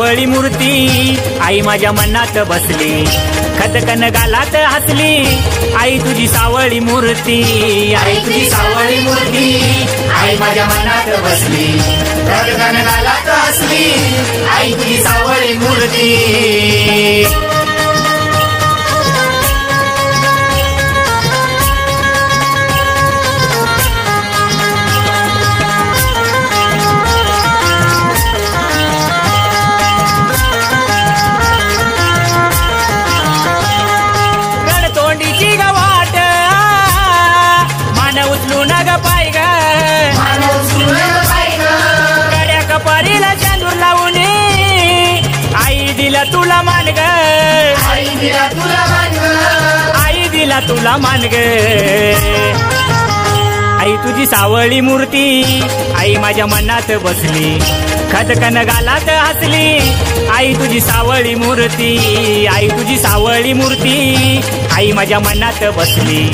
सावळी मूर्ती. आई माझ्या मनात बसली. खतकन गालात हसली. आई तुझी सावळी मूर्ती. आई तुझी सावळी मूर्ती. आई माझ्या मनात बसली. खतकन गालात हसली. आई तुझी सावळी मूर्ती. आई दिला तुला मान ग. आई दिला तुला मान ग. आई तुझी सावळी मूर्ती आई माझ्या मनात बसली. खदकन गालात हसली. आई तुझी सावळी मूर्ती आई तुझी सावळी मूर्ती आई माझ्या मनात बसली.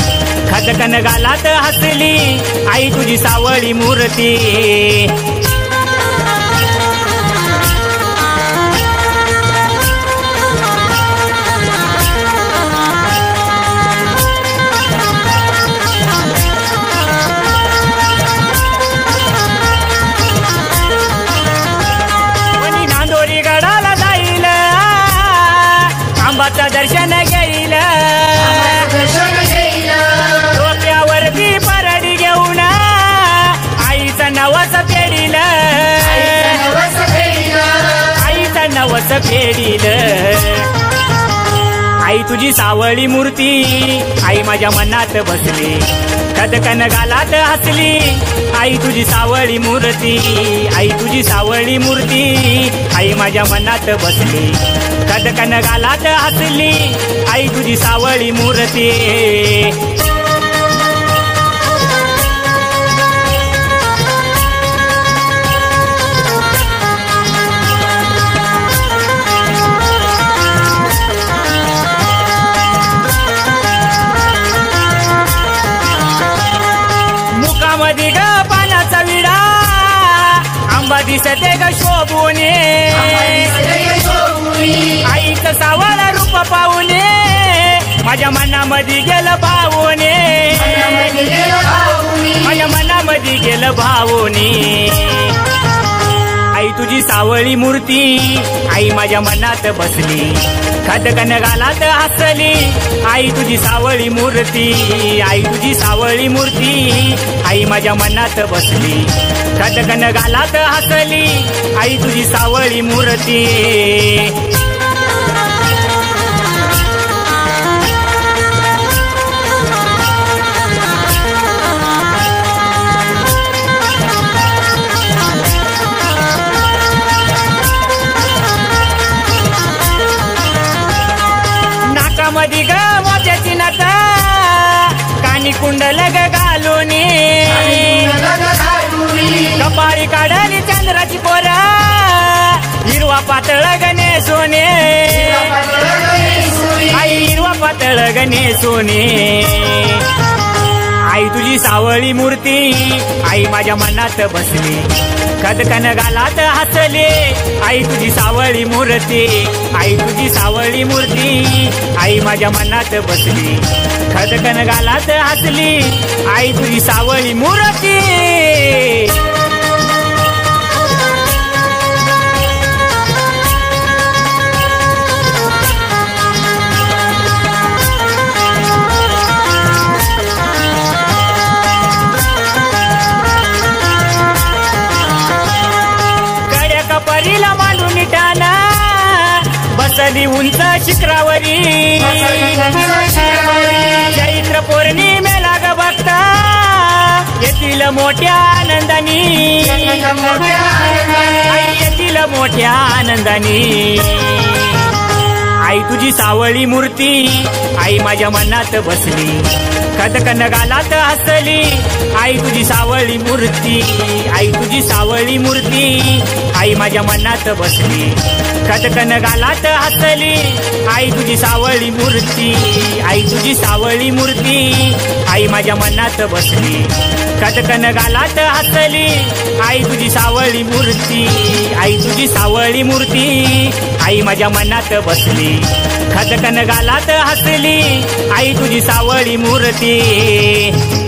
खदकन गालात हसली. आई तुझी सावळी मूर्ती आंबाचं दर्शन घेईल. डोक्यावरती परडी घेऊन आईचं नवस फेडील. आईचं नवस फेडील. आई तुझी सावळी मूर्ती. आई माझ्या मनात बसली. कदकन गालात हसली. आई तुझी सावळी मूर्ती. आई तुझी सावळी मूर्ती. आई माझ्या मनात बसली. कदकन गालात हसली. आई तुझी सावळी मूर्ती. मुखामध्ये ग पानाचा विडा. आंबा दिसते ग शोभूने. आईचं सावळ रूप पाहुणे माझ्या मनामध्ये गेलं भावने माझ्या मनामध्ये गेलं भावने आई तुझी सावळी मूर्ती. आई माझ्या मनात बसली. खदकन गालात हसली. आई तुझी सावळी मूर्ती. आई तुझी सावळी मूर्ती. आई माझ्या मनात बसली. खदकन गालात हसली. आई तुझी सावळी मूर्ती. मधी ग मोत्याची नाता कानी कुंडल ग घालून. कपाळी काढली चंद्राची पोरा. हिरवा पातळ गणे सोने आई हिरवा पातळ गणे सोने आई तुझी सावळी मूर्ती आई माझ्या मनात बसली. खदकन गालात हसले आई तुझी सावळी मूर्ती आई तुझी सावळी मूर्ती आई माझ्या मनात बसली. खदकन गालात हसली आई तुझी सावळी मूर्ती. मांडून टाना. बसली उंच शिखरावरी. चैत्र पौर्णिमेला ग बघता. येतील मोठ्या आनंदानी. येतील मोठ्या आनंदानी. आई तुझी सावळी मूर्ती. आई माझ्या मनात बसली. कदकन गालात हसली. आई तुझी सावळी मूर्ती आई तुझी सावळी मूर्ती आई माझ्या मनात बसली. खदकन गालात हसली आई तुझी सावळी मूर्ती आई तुझी सावळी मूर्ती आई माझ्या मनात बसली. खदकन गालात हसली आई तुझी सावळी मूर्ती आई तुझी सावळी मूर्ती आई माझ्या मनात बसली. खदकन गालात हसली आई तुझी सावळी मूर्ती जी